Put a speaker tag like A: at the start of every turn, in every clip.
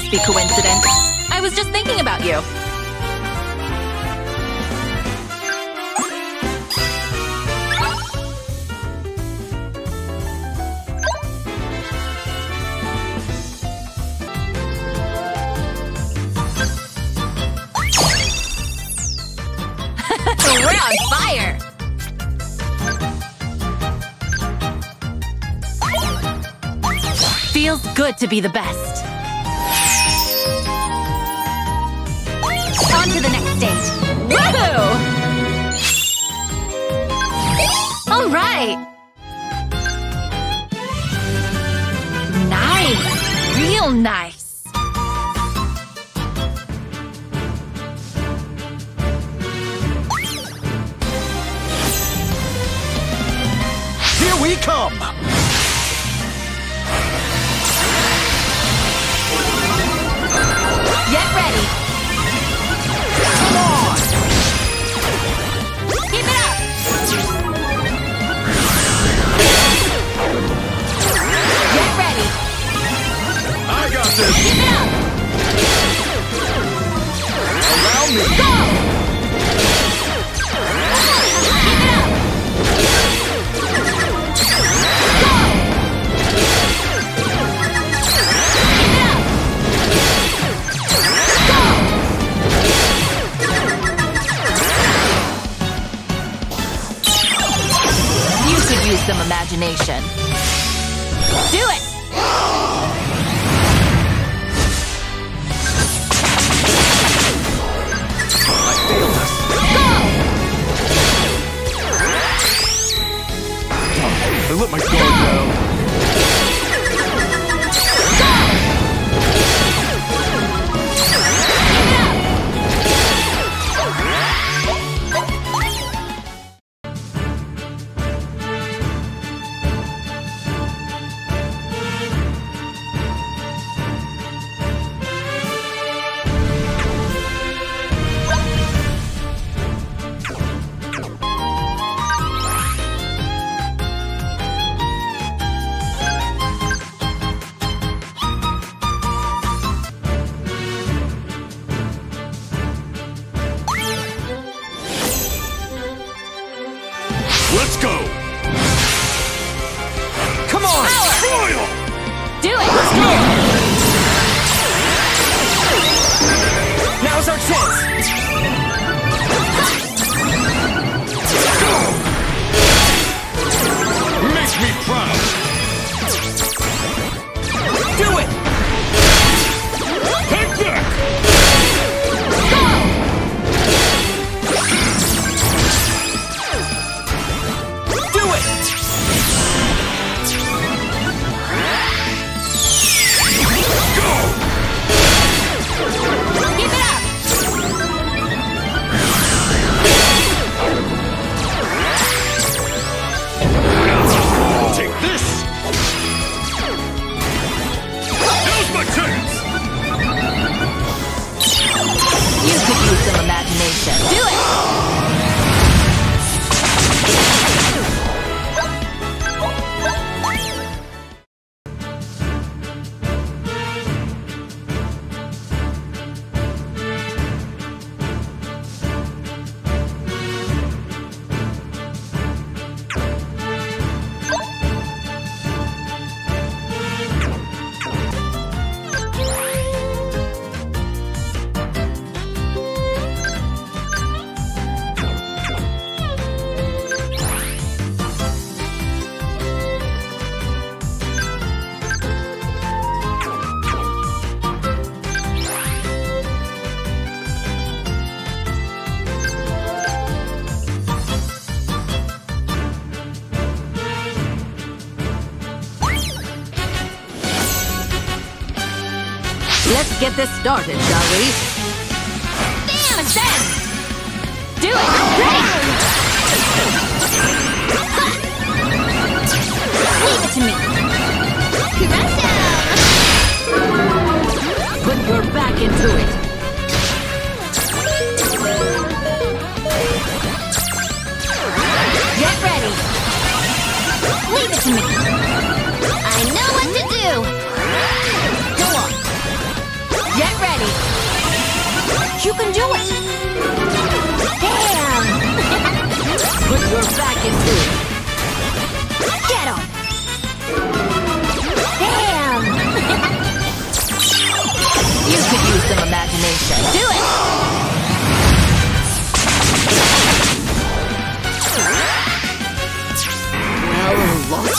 A: Just be coincidence. I was just thinking about you. We're on fire! Feels good to be the best. To the next stage. Woohoo! All right. Nice. Real nice.
B: Here we come!
A: Some imagination.
B: Me proud!
A: Get this started, shall we? Damn, it's! Do it! Leave it to me!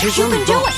C: 师
A: 兄你
C: 教我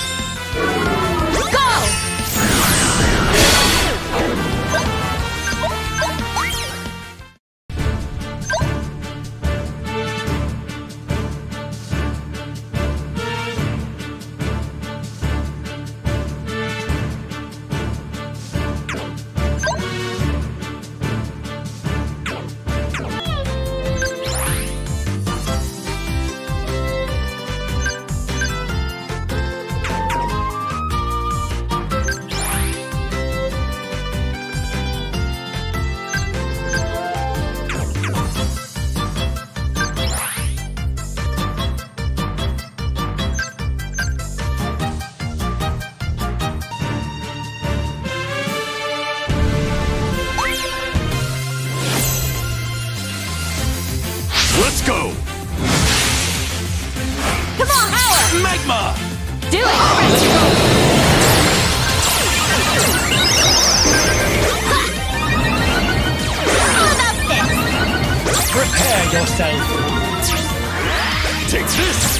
C: し
A: た
C: い敵ス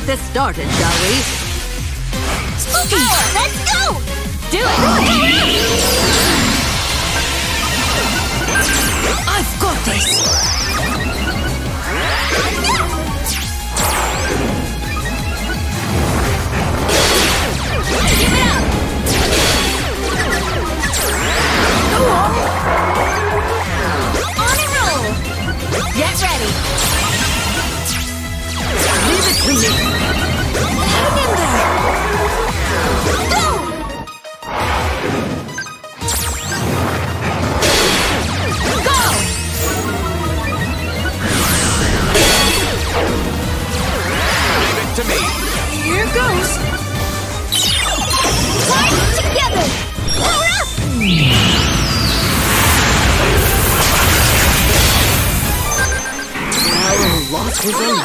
C: get this started, shall we? Spooky!
A: Let's go!
C: Do it!
A: I've got this! On!
C: On roll! Get ready!
A: Is a lot.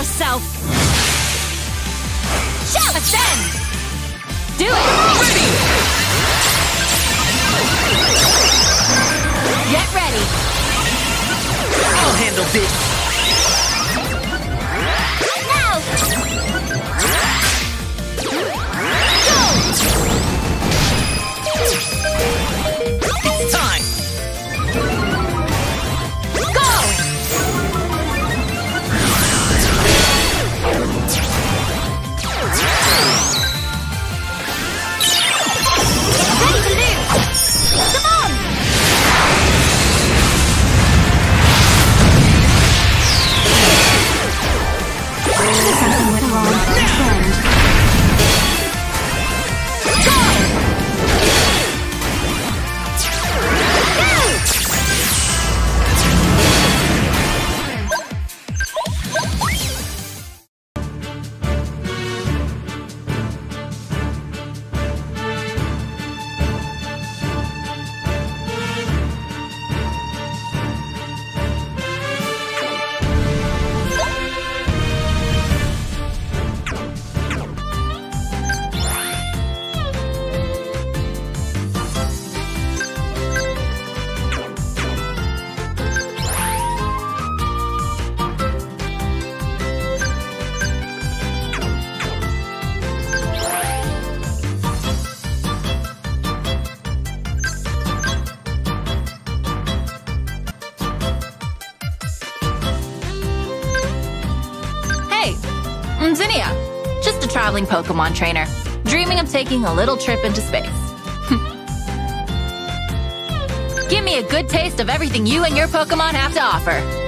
A: Yourself! Shout! Ascend! Do it! Ready! Get ready!
B: I'll handle this.
A: Traveling Pokemon trainer, dreaming of taking a little trip into space. Give me a good taste of everything you and your Pokemon have to offer.